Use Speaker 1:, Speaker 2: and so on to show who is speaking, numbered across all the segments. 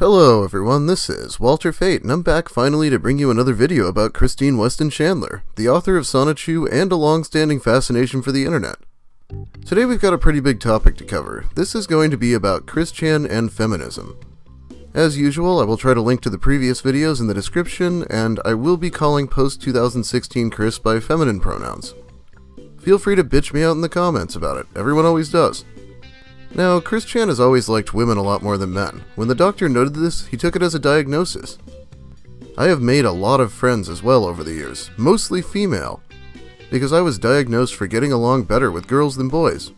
Speaker 1: Hello everyone, this is Walter Fate, and I'm back finally to bring you another video about Christine Weston Chandler, the author of Sonichu and a long-standing fascination for the internet. Today we've got a pretty big topic to cover. This is going to be about Chris Chan and feminism. As usual, I will try to link to the previous videos in the description, and I will be calling post-2016 Chris by feminine pronouns. Feel free to bitch me out in the comments about it, everyone always does. Now, Chris Chan has always liked women a lot more than men. When the doctor noted this, he took it as a diagnosis. I have made a lot of friends as well over the years, mostly female, because I was diagnosed for getting along better with girls than boys.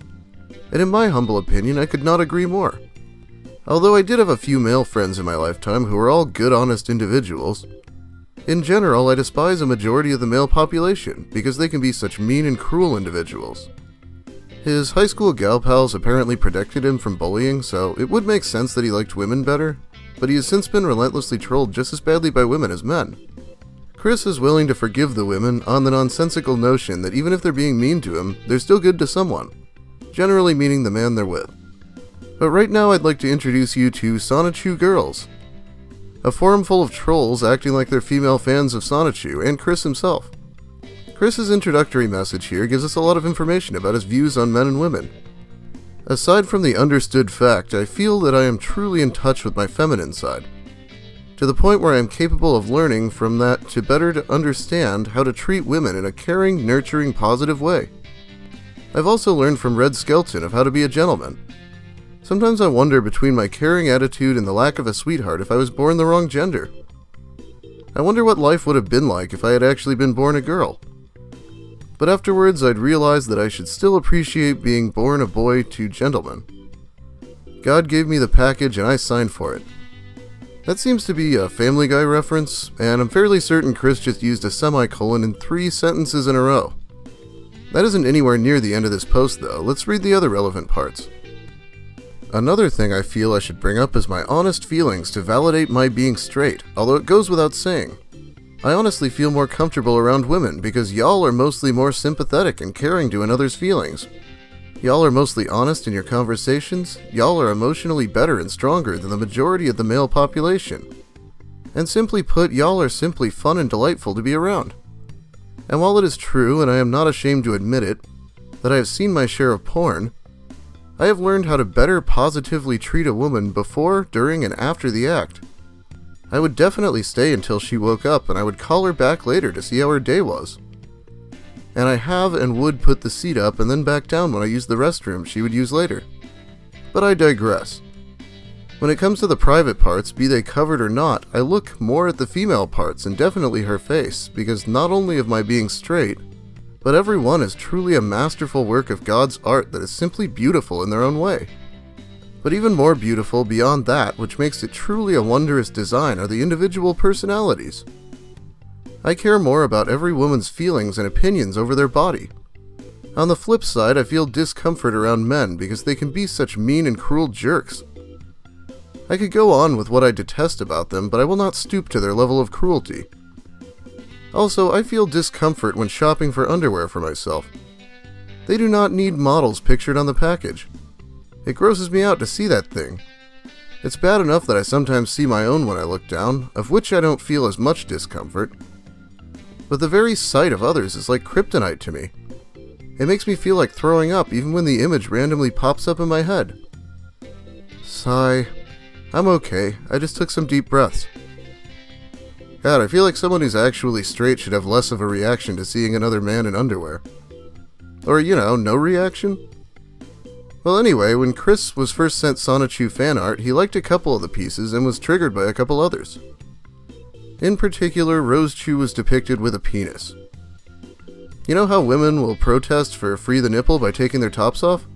Speaker 1: And in my humble opinion, I could not agree more. Although I did have a few male friends in my lifetime who were all good, honest individuals, in general, I despise a majority of the male population because they can be such mean and cruel individuals. His high school gal pals apparently protected him from bullying, so it would make sense that he liked women better, but he has since been relentlessly trolled just as badly by women as men. Chris is willing to forgive the women on the nonsensical notion that even if they're being mean to him, they're still good to someone, generally meaning the man they're with. But right now I'd like to introduce you to Sonichu Girls, a forum full of trolls acting like they're female fans of Sonichu and Chris himself. Chris's introductory message here gives us a lot of information about his views on men and women. Aside from the understood fact, I feel that I am truly in touch with my feminine side, to the point where I am capable of learning from that to better to understand how to treat women in a caring, nurturing, positive way. I've also learned from Red Skelton of how to be a gentleman. Sometimes I wonder between my caring attitude and the lack of a sweetheart if I was born the wrong gender. I wonder what life would have been like if I had actually been born a girl but afterwards I'd realize that I should still appreciate being born a boy to gentlemen. God gave me the package and I signed for it. That seems to be a Family Guy reference, and I'm fairly certain Chris just used a semicolon in three sentences in a row. That isn't anywhere near the end of this post though, let's read the other relevant parts. Another thing I feel I should bring up is my honest feelings to validate my being straight, although it goes without saying. I honestly feel more comfortable around women because y'all are mostly more sympathetic and caring to another's feelings. Y'all are mostly honest in your conversations, y'all are emotionally better and stronger than the majority of the male population. And simply put, y'all are simply fun and delightful to be around. And while it is true, and I am not ashamed to admit it, that I have seen my share of porn, I have learned how to better positively treat a woman before, during, and after the act. I would definitely stay until she woke up and I would call her back later to see how her day was. And I have and would put the seat up and then back down when I used the restroom she would use later. But I digress. When it comes to the private parts, be they covered or not, I look more at the female parts and definitely her face, because not only of my being straight, but every one is truly a masterful work of God's art that is simply beautiful in their own way. But even more beautiful beyond that, which makes it truly a wondrous design, are the individual personalities. I care more about every woman's feelings and opinions over their body. On the flip side, I feel discomfort around men because they can be such mean and cruel jerks. I could go on with what I detest about them, but I will not stoop to their level of cruelty. Also, I feel discomfort when shopping for underwear for myself. They do not need models pictured on the package. It grosses me out to see that thing. It's bad enough that I sometimes see my own when I look down, of which I don't feel as much discomfort. But the very sight of others is like kryptonite to me. It makes me feel like throwing up even when the image randomly pops up in my head. Sigh. I'm okay, I just took some deep breaths. God, I feel like someone who's actually straight should have less of a reaction to seeing another man in underwear. Or, you know, no reaction? Well, anyway, when Chris was first sent Sonichu fan art, he liked a couple of the pieces and was triggered by a couple others. In particular, Rosechu was depicted with a penis. You know how women will protest for free the nipple by taking their tops off?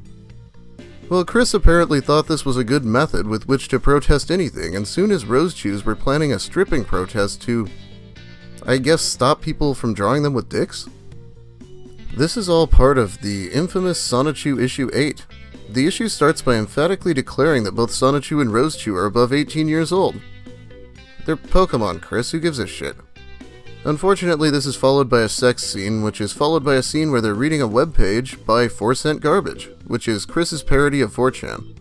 Speaker 1: Well, Chris apparently thought this was a good method with which to protest anything, and soon as Rosechus were planning a stripping protest to, I guess, stop people from drawing them with dicks? This is all part of the infamous Sonichu issue 8, the issue starts by emphatically declaring that both Sonichu and Rosechu are above 18 years old. They're Pokemon, Chris, who gives a shit? Unfortunately, this is followed by a sex scene, which is followed by a scene where they're reading a web page by 4 Cent Garbage, which is Chris's parody of 4chan.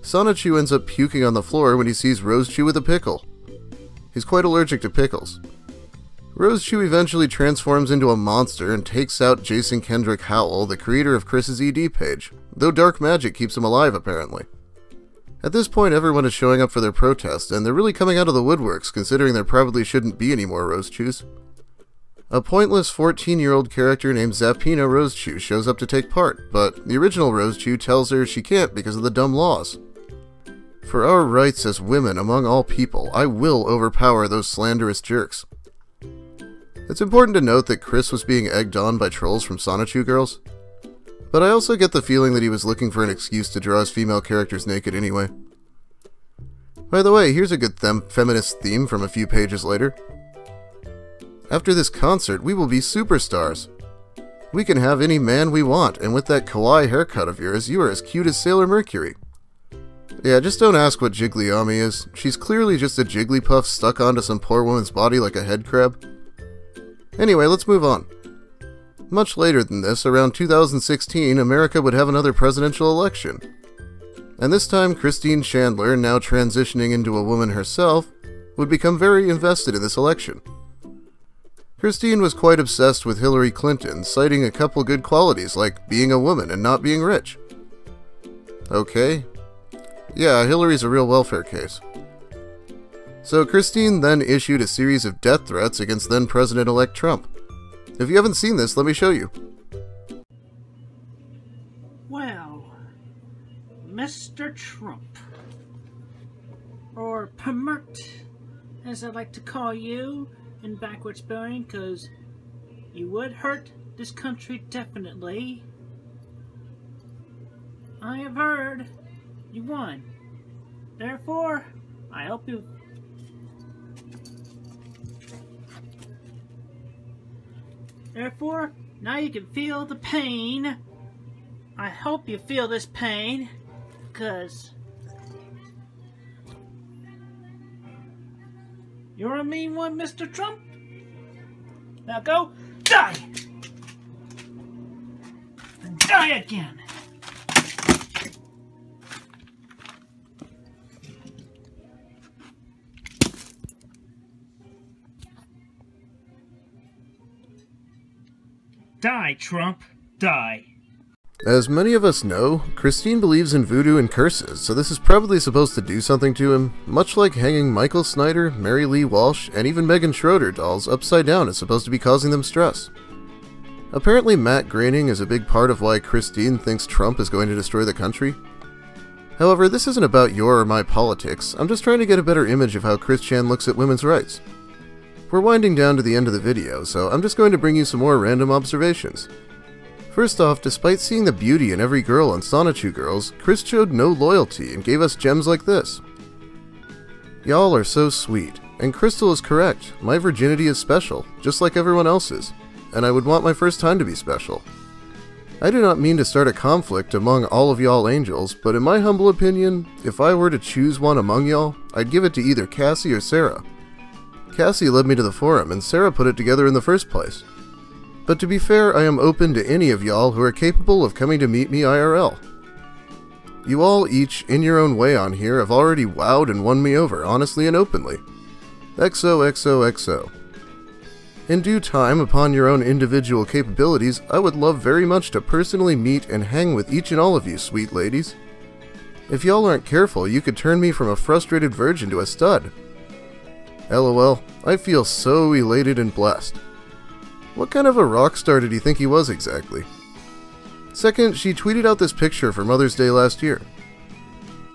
Speaker 1: Sonichu ends up puking on the floor when he sees Rosechu with a pickle. He's quite allergic to pickles. Rosechu eventually transforms into a monster and takes out Jason Kendrick Howell, the creator of Chris's ED page, though dark magic keeps him alive apparently. At this point, everyone is showing up for their protest, and they're really coming out of the woodworks considering there probably shouldn't be any more Rosechus. A pointless 14 year old character named Zapina Rosechu shows up to take part, but the original Rosechu tells her she can't because of the dumb laws. For our rights as women among all people, I will overpower those slanderous jerks. It's important to note that Chris was being egged on by trolls from Sonichu girls, but I also get the feeling that he was looking for an excuse to draw his female characters naked anyway. By the way, here's a good them feminist theme from a few pages later. After this concert, we will be superstars. We can have any man we want, and with that kawaii haircut of yours, you are as cute as Sailor Mercury. Yeah, just don't ask what Jigglyami is. She's clearly just a Jigglypuff stuck onto some poor woman's body like a head crab. Anyway, let's move on. Much later than this, around 2016, America would have another presidential election. And this time, Christine Chandler, now transitioning into a woman herself, would become very invested in this election. Christine was quite obsessed with Hillary Clinton, citing a couple good qualities like being a woman and not being rich. Okay. Yeah, Hillary's a real welfare case. So Christine then issued a series of death threats against then President elect Trump. If you haven't seen this, let me show you.
Speaker 2: Well, Mr. Trump, or Pemert, as I like to call you in backwards spelling, because you would hurt this country definitely. I have heard you won. Therefore, I hope you Therefore, now you can feel the pain. I hope you feel this pain, because you're a mean one, Mr. Trump. Now go die! And die again! Die, Trump. Die.
Speaker 1: As many of us know, Christine believes in voodoo and curses, so this is probably supposed to do something to him, much like hanging Michael Snyder, Mary Lee Walsh, and even Megan Schroeder dolls upside down is supposed to be causing them stress. Apparently Matt Groening is a big part of why Christine thinks Trump is going to destroy the country. However, this isn't about your or my politics, I'm just trying to get a better image of how Chris Chan looks at women's rights. We're winding down to the end of the video, so I'm just going to bring you some more random observations. First off, despite seeing the beauty in every girl on Sonichu Girls, Chris showed no loyalty and gave us gems like this. Y'all are so sweet, and Crystal is correct, my virginity is special, just like everyone else's, and I would want my first time to be special. I do not mean to start a conflict among all of y'all angels, but in my humble opinion, if I were to choose one among y'all, I'd give it to either Cassie or Sarah. Cassie led me to the forum, and Sarah put it together in the first place. But to be fair, I am open to any of y'all who are capable of coming to meet me IRL. You all each, in your own way on here, have already wowed and won me over, honestly and openly. XOXOXO. In due time, upon your own individual capabilities, I would love very much to personally meet and hang with each and all of you, sweet ladies. If y'all aren't careful, you could turn me from a frustrated virgin to a stud. LOL, I feel so elated and blessed. What kind of a rock star did he think he was exactly? Second, she tweeted out this picture for Mother's Day last year.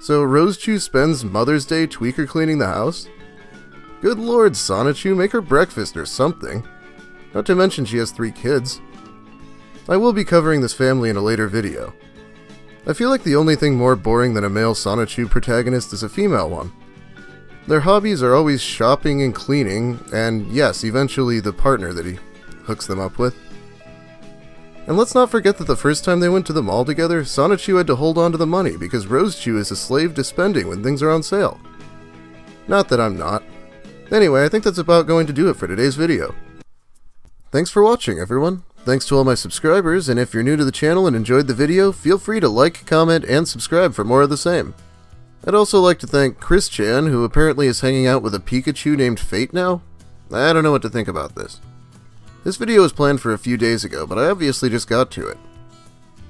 Speaker 1: So Rosechu spends Mother's Day tweaker cleaning the house? Good lord, Sonichu, make her breakfast or something. Not to mention she has three kids. I will be covering this family in a later video. I feel like the only thing more boring than a male Sonichu protagonist is a female one. Their hobbies are always shopping and cleaning, and yes, eventually the partner that he hooks them up with. And let's not forget that the first time they went to the mall together, Sonichu had to hold on to the money because Rosechu is a slave to spending when things are on sale. Not that I'm not. Anyway, I think that's about going to do it for today's video. Thanks for watching, everyone. Thanks to all my subscribers, and if you're new to the channel and enjoyed the video, feel free to like, comment, and subscribe for more of the same. I'd also like to thank Chris Chan, who apparently is hanging out with a Pikachu named Fate now. I don't know what to think about this. This video was planned for a few days ago, but I obviously just got to it.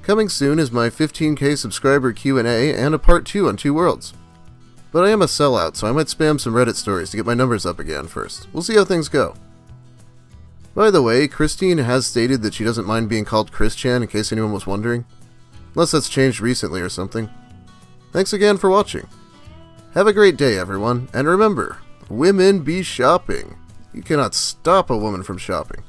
Speaker 1: Coming soon is my 15k subscriber Q&A and a part 2 on Two Worlds. But I am a sellout, so I might spam some Reddit stories to get my numbers up again first. We'll see how things go. By the way, Christine has stated that she doesn't mind being called Chris Chan in case anyone was wondering. Unless that's changed recently or something. Thanks again for watching. Have a great day, everyone, and remember, women be shopping. You cannot stop a woman from shopping.